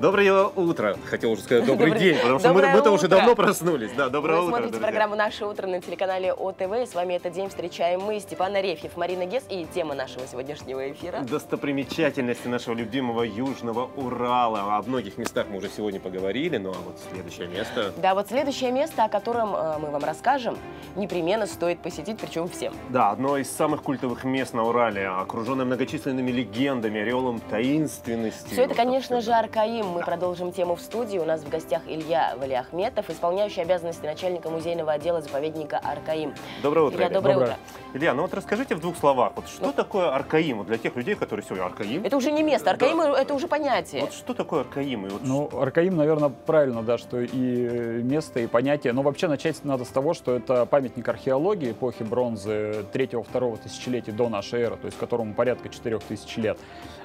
Доброе утро. Хотел уже сказать добрый, Добрый- день, потому что мы- мы-то уже давно проснулись. Да, доброе Вы утро, смотрите друзья. программу «Наше утро» на телеканале ОТВ. И с вами этот день встречаем мы, Степан Арефьев, Марина Гес. И тема нашего сегодняшнего эфира. Достопримечательности нашего любимого Южного Урала. О многих местах мы уже сегодня поговорили, ну а вот следующее место. Да, вот следующее место, о котором э, мы вам расскажем, непременно стоит посетить, причем всем. Да, одно из самых культовых мест на Урале, окруженное многочисленными легендами, ореолом таинственности. Все это, Вот конечно же, Аркаим. Мы продолжим тему в студии. У нас в гостях Илья Валиахметов, исполняющий обязанности начальника музейного отдела заповедника Аркаим. Доброе утро. Илья, доброе, Доброе. утро. Илья, ну вот расскажите в двух словах, вот что Ну. такое Аркаим? Вот для тех людей, которые сегодня Аркаим. Это уже не место. Аркаим Да. это уже понятие. Вот что такое Аркаим? И вот Ну, Аркаим, наверное, правильно, да, что и место, и понятие. Но вообще начать надо с того, что это памятник археологии эпохи бронзы 3-2 тысячелетия до нашей эры, то есть которому порядка 4000 лет.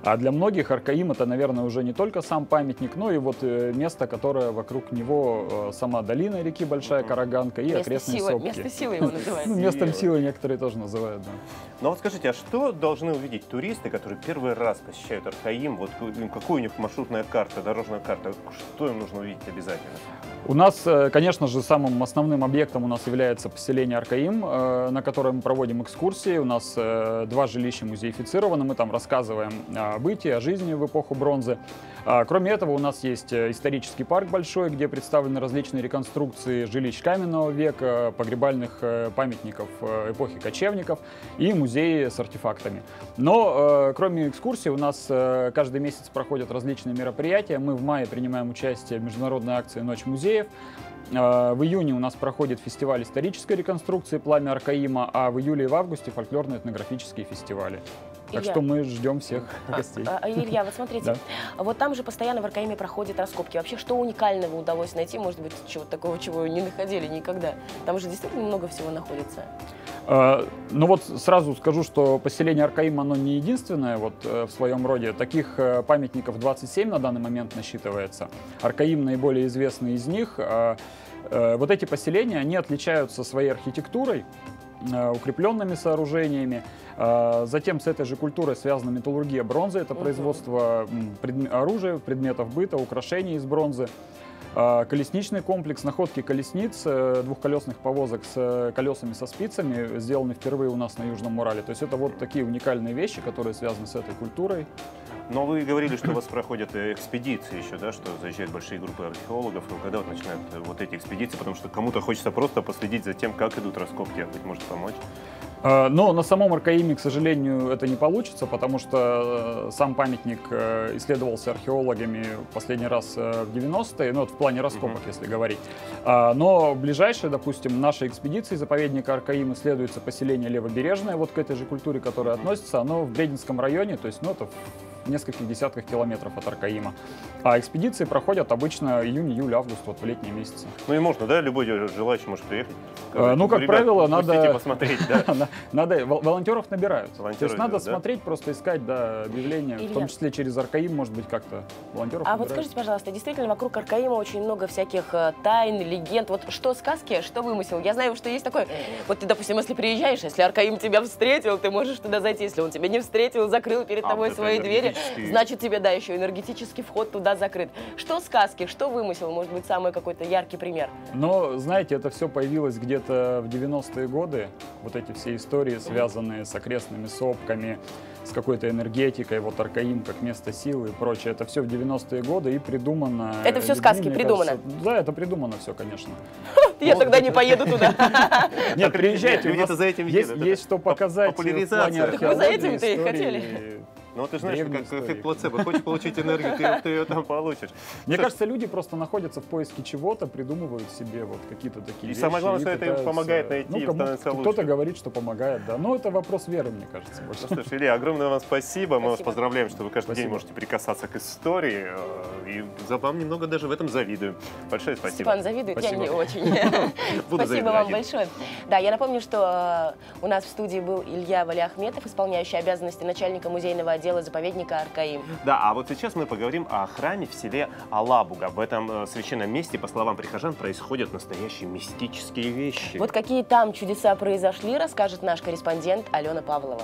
А для многих Аркаим это, наверное, уже не только сам памятник, но и вот э, место, которое вокруг него э, сама долина реки Большая. Караганка и место окрестные силы, сопки. место силы его Ну, называют. местом Сила. силы некоторые тоже называют, да. Ну вот скажите, а что должны увидеть туристы, которые первый раз посещают Аркаим? Вот какую у них маршрутная карта, дорожная карта? Что им нужно увидеть обязательно? У нас, э, конечно же, самым основным объектом у нас является поселение Аркаим, на которое мы проводим экскурсии. У нас два жилища музеифицированы, мы там рассказываем о бытии, о жизни в эпоху бронзы. А, Кроме этого, у нас есть э, исторический парк большой, где представлены различные реконструкции жилищ каменного века, погребальных э, памятников э, эпохи кочевников и музеи с артефактами. Но кроме экскурсий у нас каждый месяц проходят различные мероприятия. Мы в мае принимаем участие в международной акции «Ночь музеев». В июне у нас проходит фестиваль исторической реконструкции «Пламя Аркаима», а в июле и в августе фольклорно-этнографические фестивали. Так Илья. что мы ждем всех А, гостей. а, а, Илья, вот смотрите, Да. вот там же постоянно в Аркаиме проходят раскопки. Вообще, что уникального удалось найти? Может быть, чего такого, чего не находили никогда? Там же действительно много всего находится. Э, Ну вот сразу скажу, что поселение Аркаим, оно не единственное вот э, в своем роде. Таких э, памятников 27 на данный момент насчитывается. Аркаим наиболее известный из них. А, э, Вот эти поселения, они отличаются своей архитектурой, укрепленными сооружениями. А, Затем с этой же культурой связана металлургия бронзы. Это производство оружия, предметов быта, украшений из бронзы. А, Колесничный комплекс, находки колесниц, э, двухколесных повозок с э, колесами со спицами, сделаны впервые у нас на Южном Урале. То есть это вот такие уникальные вещи, которые связаны с этой культурой. Но вы говорили, что у вас проходят э, экспедиции еще, да, что заезжают большие группы археологов. И Когда вот начинают э, вот эти экспедиции? Потому что кому-то хочется просто последить за тем, как идут раскопки, а быть может помочь. А, Но на самом Аркаиме, к сожалению, это не получится, потому что э, сам памятник исследовался археологами последний раз в 90-е, ну вот в плане раскопок, Мгм. если говорить. А, Но ближайшие, допустим, нашей экспедиции заповедника Аркаим исследуется поселение Левобережное, вот к этой же культуре, которая относится, оно в Брединском районе, то есть, ну, это в нескольких десятках километров от Аркаима. А экспедиции проходят обычно июнь, июль, август, вот в летние месяцы. Ну и можно, да, любой желающий может приехать. Э, ну, как Ребят, правило, надо- посмотреть, да. На- Надо, вол- волонтеров набирают. То есть надо да? смотреть, просто искать да, объявления, в том числе через Аркаим, может быть, как-то волонтеров А вот скажите, пожалуйста, действительно вокруг Аркаима очень много всяких э, тайн, легенд. Вот что сказки, что вымысел? Я знаю, что есть такое. Вот ты, допустим, если приезжаешь, если Аркаим тебя встретил, ты можешь туда зайти. Если он тебя не встретил, закрыл перед А, тобой свои двери, энергетический. значит тебе, да, еще энергетический вход туда закрыт. Что сказки, что вымысел? Может быть, самый какой-то яркий пример? Но, знаете, это все появилось где-то в 90-е годы. Вот эти все истории, связанные с окрестными сопками, с какой-то энергетикой, вот Аркаим как место силы и прочее. Это все в 90-е годы и придумано. Это всё людьми, сказки, придумано? кажется. Да, это придумано все, конечно. Я тогда не поеду туда. Нет, приезжайте, у Люди-то нас за этим есть, что показать в популяризация. плане Так вы за археологии, этим-то и истории. Ну, ты знаешь, как истории. эффект плацебо. Хочешь получить энергию, ты, ты ее там получишь. Мне Слушай, кажется, люди просто находятся в поиске чего-то, придумывают себе вот какие-то такие И вещи. самое главное, что это им пытаются- помогает найти, ну, кому- становится Кто-то лучше. говорит, что помогает, да. Но это вопрос веры, мне кажется, больше. Ну что ж, Илья, огромное вам спасибо. Мы вас Спасибо. поздравляем, что вы каждый день Спасибо. можете прикасаться к истории. э, И за вам немного даже в этом завидуем. Большое спасибо. Степан завидует, я Спасибо. не очень. Спасибо вам большое. Да, я напомню, что э, у нас в студии был Илья Валиахметов, исполняющий обязанности начальника музейного отдела заповедника Аркаим. Да, а вот сейчас мы поговорим о храме в селе Алабуга. В этом э, священном месте, по словам прихожан, происходят настоящие мистические вещи. Вот какие там чудеса произошли, расскажет наш корреспондент Алена Павлова.